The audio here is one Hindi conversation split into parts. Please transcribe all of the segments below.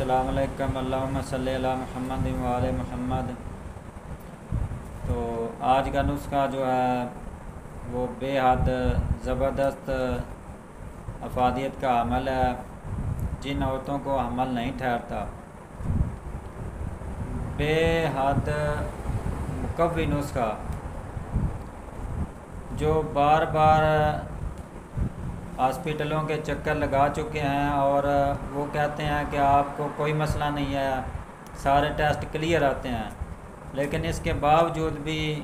अल्लाहुम्मा सल्ली अला मुहम्मद वाले मोहम्मद तो आज का नुस्खा जो है, वो बेहद ज़बरदस्त अफादियत का अमल है। जिन औरतों को हमल नहीं ठहरता। बेहद मुकवी नुस्खा। जो बार बार हॉस्पिटलों के चक्कर लगा चुके हैं और वो कहते हैं कि आपको कोई मसला नहीं है, सारे टेस्ट क्लियर आते हैं। लेकिन इसके बावजूद भी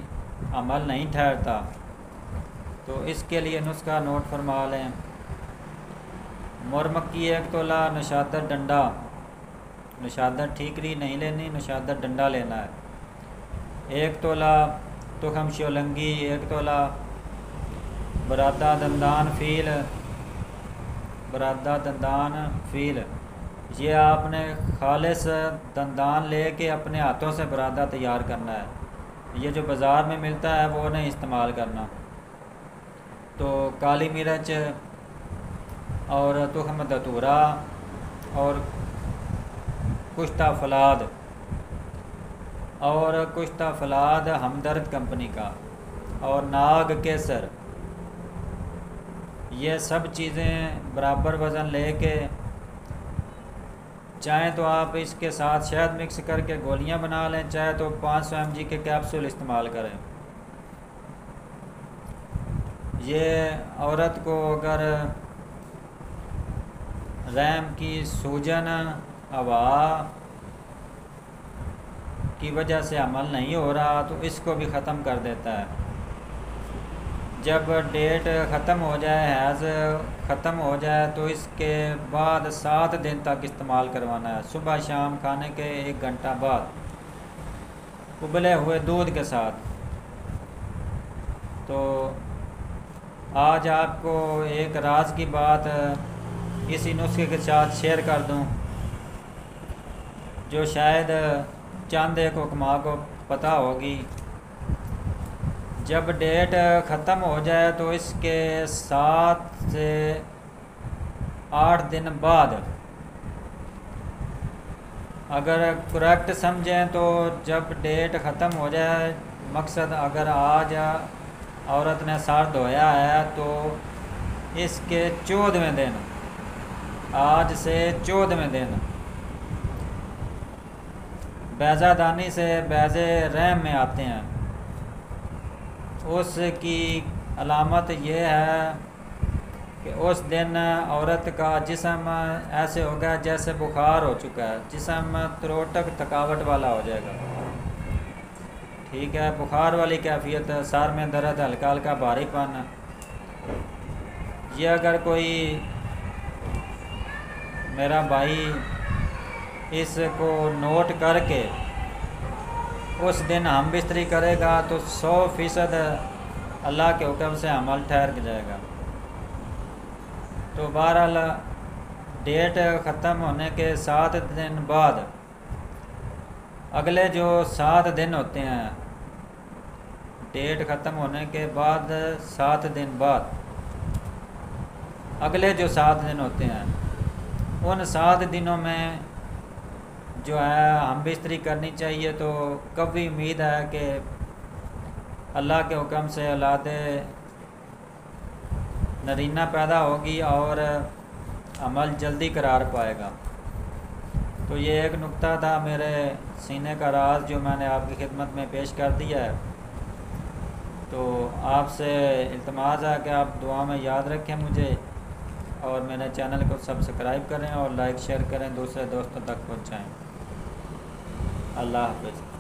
अमल नहीं ठहरता। तो इसके लिए नुस्खा नोट फरमा लें। मुरमक की एक तोला नशादत डंडा। नशादत ठीकरी नहीं लेनी नशादत डंडा लेना है। एक तोला, तुखम शोलंगी एक तोला। बरादा दंदान फील बरादा दंदान फील ये आपने खालिस दंदान ले के अपने हाथों से बरादा तैयार करना है ये जो बाज़ार में मिलता है वो नहीं इस्तेमाल करना तो काली मिर्च और तुखम दतूरा और कुश्ता फलाद और कुश्ता फलाद हमदर्द कंपनी का और नाग केसर ये सब चीज़ें बराबर वज़न लेके चाहे तो आप इसके साथ शहद मिक्स करके गोलियाँ बना लें, चाहे तो 500 सौ के कैप्सूल इस्तेमाल करें। ये औरत को अगर रैम की सूजन हवा की वजह से अमल नहीं हो रहा तो इसको भी ख़त्म कर देता है। जब डेट ख़त्म हो जाए हैज़ ख़त्म हो जाए तो इसके बाद सात दिन तक इस्तेमाल करवाना है। सुबह शाम खाने के एक घंटा बाद उबले हुए दूध के साथ। तो आज आपको एक राज की बात, इसी नुस्खे के साथ शेयर कर दूँ, जो शायद चंद एक हुक्मा को पता होगी। जब डेट ख़त्म हो जाए तो इसके सात से आठ दिन बाद। अगर करेक्ट समझें तो जब डेट ख़त्म हो जाए, मकसद अगर आज औरत ने सर धोया है तो इसके चौदहवें दिन, आज से चौदहवें दिन। बैज़ादानी से बैज़े रहम में आते हैं। उसकी अलामत यह है कि उस दिन औरत का जिसम ऐसे होगा जैसे बुखार हो चुका है। जिसम त्रोटक थकावट वाला हो जाएगा। ठीक है, बुखार वाली कैफियत सर में दर्द हल्का हल्का भारीपन ये अगर कोई मेरा भाई इसको नोट करके उस दिन हम बिस्तरी करेगा तो सौ फ़ीसद अल्लाह के हुक्म से अमल ठहर जाएगा। तो बहरहाल, डेट ख़त्म होने के सात दिन बाद, अगले जो सात दिन होते हैं, डेट ख़त्म होने के बाद, सात दिन बाद, अगले जो सात दिन होते हैं, उन सात दिनों में जो है, हम बिस्तरी करनी चाहिए तो कभी उम्मीद है कि अल्लाह के हुक्म से औलाद नरीना पैदा होगी और अमल जल्दी करार पाएगा। तो ये एक नुक्ता था मेरे सीने का राज जो मैंने आपकी खिदमत में पेश कर दिया है। तो आपसे इल्तमास है कि आप दुआ में याद रखें मुझे और मेरे चैनल को सब्सक्राइब करें और लाइक शेयर करें, दूसरे दोस्तों तक पहुँचाएँ। अल्लाह हाफिज़